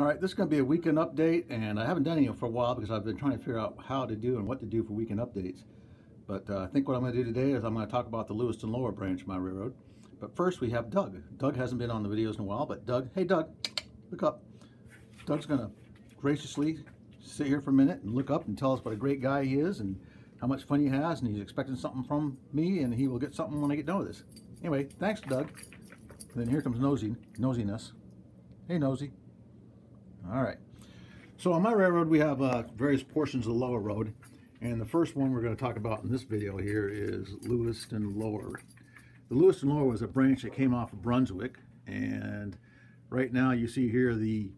All right, this is going to be a weekend update, and I haven't done any for a while because I've been trying to figure out how to do and what to do for weekend updates. But uh, I think what I'm going to do today is I'm going to talk about the Lewiston Lower Branch of my railroad. But first we have Doug. Doug hasn't been on the videos in a while, but Doug, hey Doug, look up. Doug's going to graciously sit here for a minute and look up and tell us what a great guy he is and how much fun he has, and he's expecting something from me, and he will get something when I get done with this. Anyway, thanks, Doug. And then here comes Nosy, nosiness. Hey, Nosy. All right. So on my railroad, we have uh, various portions of the lower road. And the first one we're going to talk about in this video here is Lewiston Lower. The Lewiston Lower was a branch that came off of Brunswick. And right now you see here the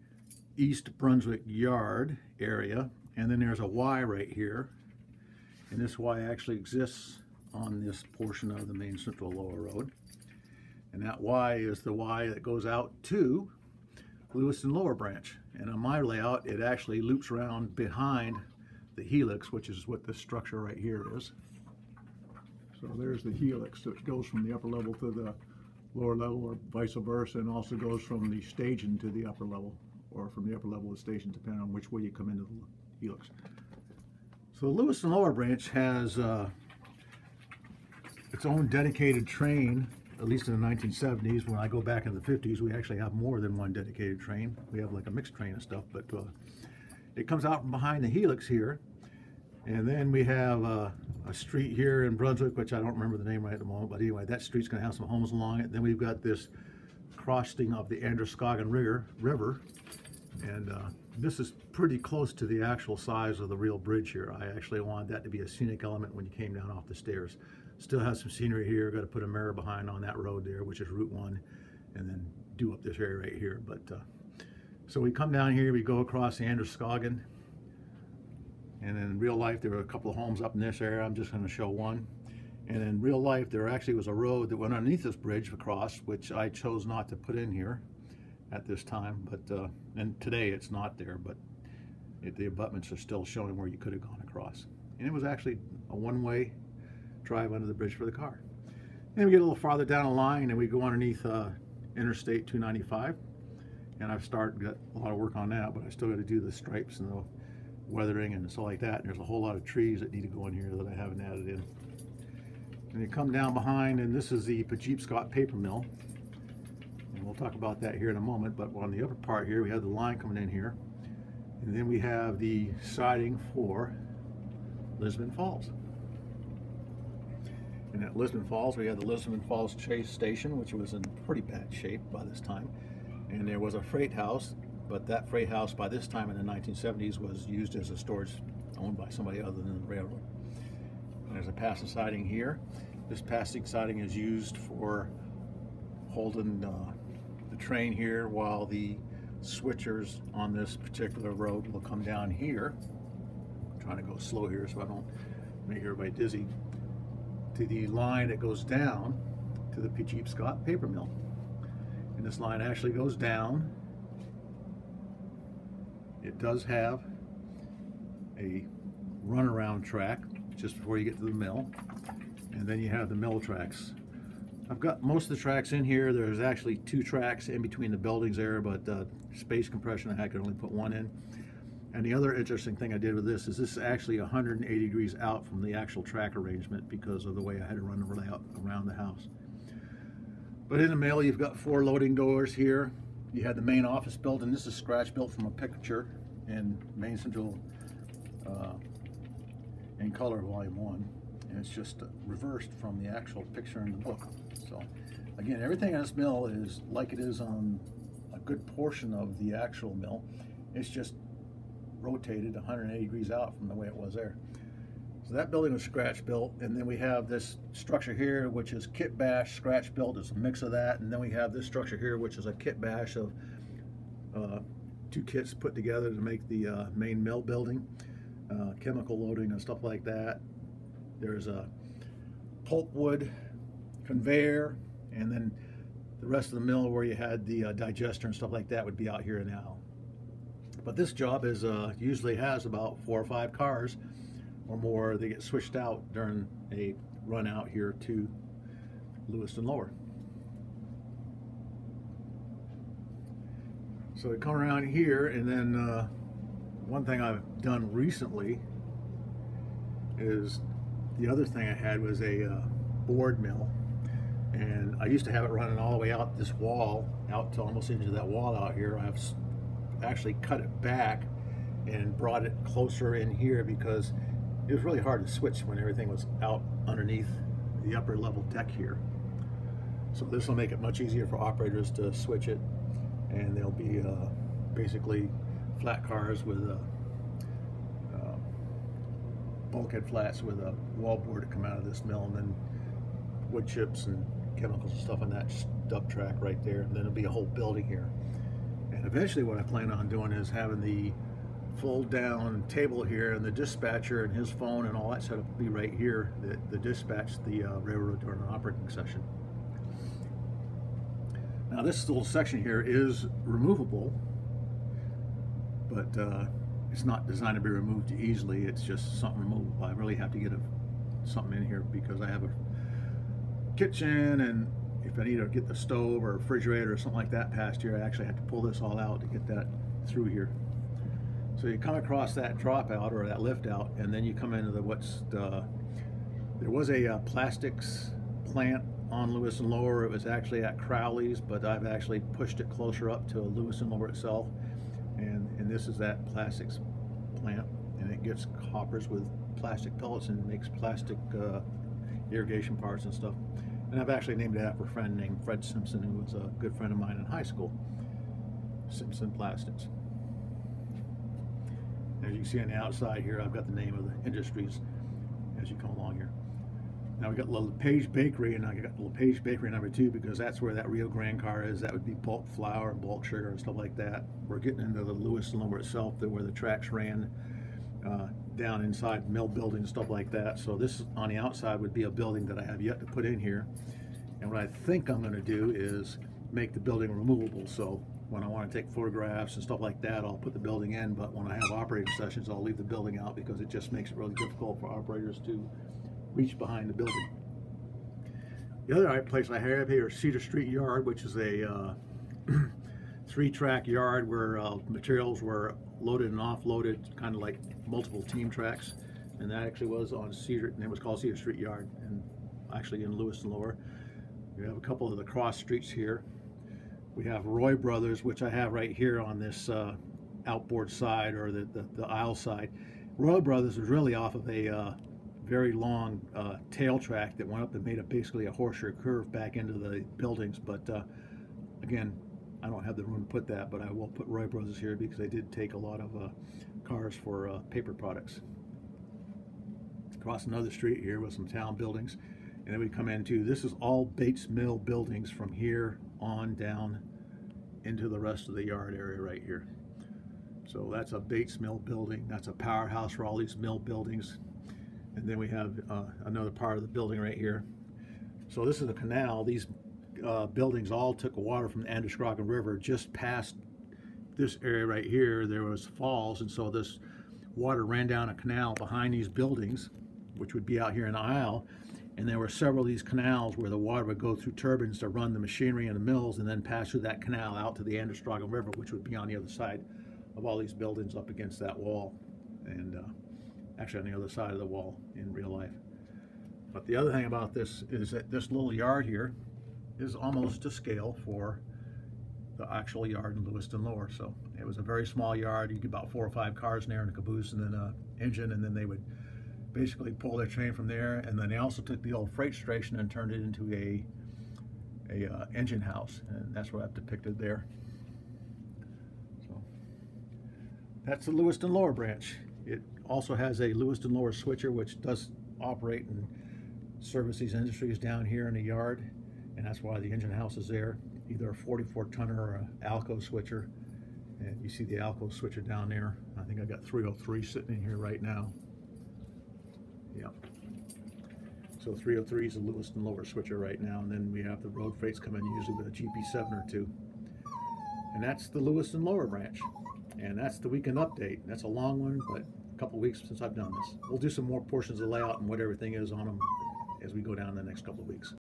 East Brunswick Yard area. And then there's a Y right here. And this Y actually exists on this portion of the Maine Central lower road. And that Y is the Y that goes out to Lewiston Lower Branch. And on my layout, it actually loops around behind the helix, which is what this structure right here is. So there's the helix that goes from the upper level to the lower level or vice versa, and also goes from the station to the upper level, or from the upper level of the station, depending on which way you come into the helix. So the Lewiston Lower Branch has uh, its own dedicated train at least in the 1970s, when I go back in the 50s, we actually have more than one dedicated train. We have like a mixed train and stuff, but uh, it comes out from behind the helix here. And then we have uh, a street here in Brunswick, which I don't remember the name right at the moment, but anyway, that street's gonna have some homes along it. Then we've got this crossing of the Androscoggin River, River and uh, this is pretty close to the actual size of the real bridge here. I actually wanted that to be a scenic element when you came down off the stairs. Still has some scenery here. Got to put a mirror behind on that road there, which is Route 1, and then do up this area right here. But uh, So we come down here, we go across Androscoggin, and in real life there were a couple of homes up in this area. I'm just going to show one. And in real life there actually was a road that went underneath this bridge across, which I chose not to put in here at this time. But uh, And today it's not there, but it, the abutments are still showing where you could have gone across. And it was actually a one-way drive under the bridge for the car. Then we get a little farther down the line and we go underneath uh, Interstate 295. And I've started, got a lot of work on that, but I still got to do the stripes and the weathering and stuff like that. And there's a whole lot of trees that need to go in here that I haven't added in. And you come down behind and this is the Pejepscot paper mill. We'll talk about that here in a moment, but on the upper part here, we have the line coming in here. And then we have the siding for Lisbon Falls. And at Lisbon Falls, we had the Lisbon Falls Chase Station, which was in pretty bad shape by this time. And there was a freight house, but that freight house by this time in the 1970s was used as a storage owned by somebody other than the railroad. And there's a passing siding here. This passing siding is used for holding uh, the train here while the switchers on this particular road will come down here. I'm trying to go slow here so I don't make everybody dizzy to the line that goes down to the Pejepscot paper mill. And this line actually goes down. It does have a runaround track just before you get to the mill. And then you have the mill tracks. I've got most of the tracks in here. There's actually two tracks in between the buildings there, but uh, space compression, I had could only put one in. And the other interesting thing I did with this is this is actually 180 degrees out from the actual track arrangement because of the way I had to run the layout around the house. But in the mill, you've got four loading doors here. You had the main office building. This is scratch built from a picture in Maine Central uh, in color volume one. And it's just reversed from the actual picture in the book. So again, everything in this mill is like it is on a good portion of the actual mill. It's just rotated 180 degrees out from the way it was there. So that building was scratch built, and then we have this structure here, which is kit bash, scratch built. It's a mix of that, and then we have this structure here, which is a kit bash of uh, two kits put together to make the uh, main mill building, uh, chemical loading and stuff like that. There's a pulpwood conveyor, and then the rest of the mill where you had the uh, digester and stuff like that would be out here now. But this job is uh, usually has about four or five cars or more. They get switched out during a run out here to Lewiston Lower. So we come around here and then uh, one thing I've done recently is the other thing I had was a uh, board mill. And I used to have it running all the way out this wall out to almost into that wall out here. I've actually cut it back and brought it closer in here because it was really hard to switch when everything was out underneath the upper level deck here. So this will make it much easier for operators to switch it. And they'll be uh, basically flat cars with uh, bulkhead flats with a wallboard to come out of this mill and then wood chips and chemicals and stuff on that stub track right there and then it'll be a whole building here. And eventually what I plan on doing is having the fold down table here and the dispatcher and his phone and all that setup will be right here the, the dispatch the uh, railroad during an operating session. Now this little section here is removable but uh, it's not designed to be removed easily it's just something removable I really have to get a, something in here because I have a kitchen and if I need to get the stove or refrigerator or something like that past here, I actually have to pull this all out to get that through here. So you come across that dropout or that lift out, and then you come into the what's the, there was a uh, plastics plant on Lewiston Lower. It was actually at Crowley's, but I've actually pushed it closer up to Lewiston Lower itself. And, and this is that plastics plant, and it gets hoppers with plastic pellets and makes plastic uh, irrigation parts and stuff. And I've actually named it after a friend named Fred Simpson, who was a good friend of mine in high school. Simpson Plastics. As you can see on the outside here, I've got the name of the industries as you come along here. Now we got the LePage Bakery, and I got LePage Bakery number two because that's where that Rio Grande car is. That would be bulk flour and bulk sugar and stuff like that. We're getting into the Lewiston Lower itself, where the tracks ran uh, down inside mill building and stuff like that. So this on the outside would be a building that I have yet to put in here. And what I think I'm going to do is make the building removable. So when I want to take photographs and stuff like that, I'll put the building in. But when I have operating sessions, I'll leave the building out because it just makes it really difficult for operators to reach behind the building. The other place I have here is Cedar Street Yard, which is a uh, three-track yard where uh, materials were loaded and offloaded, kind of like multiple team tracks. And that actually was on Cedar, and it was called Cedar Street Yard, and actually in Lewiston Lower. We have a couple of the cross streets here. We have Roy Brothers, which I have right here on this uh, outboard side or the, the, the, aisle side. Roy Brothers was really off of a uh, very long uh, tail track that went up and made a basically a horseshoe curve back into the buildings. But uh, again, I don't have the room to put that, but I will put Roy Brothers here because they did take a lot of uh, cars for uh, paper products. Across another street here with some town buildings. And then we come into, this is all Bates Mill buildings from here on down into the rest of the yard area right here. So that's a Bates Mill building. That's a powerhouse for all these mill buildings. And then we have uh, another part of the building right here. So this is a canal. These uh, buildings all took water from the Androscoggin River just past this area right here. There was falls, and so this water ran down a canal behind these buildings, which would be out here in the aisle. And there were several of these canals where the water would go through turbines to run the machinery and the mills and then pass through that canal out to the Androscoggin River, which would be on the other side of all these buildings up against that wall. And uh, actually on the other side of the wall in real life. But the other thing about this is that this little yard here is almost to scale for the actual yard in Lewiston Lower. So it was a very small yard. You get about four or five cars in there and a caboose and then a engine and then they would basically pull their train from there. And then they also took the old freight station and turned it into a a uh, engine house and that's what I've depicted there. So that's the Lewiston Lower branch. It also has a Lewiston Lower switcher which does operate and service these industries down here in the yard and that's why the engine house is there. Either a 44 tonner or an Alco switcher. And you see the Alco switcher down there. I think I got 303 sitting in here right now. Yep. So 303 is a Lewiston lower switcher right now and then we have the road freights come in usually with a GP7 or two. And that's the Lewiston lower branch and that's the weekend update. That's a long one but a couple weeks since I've done this. We'll do some more portions of layout and what everything is on them as we go down the next couple of weeks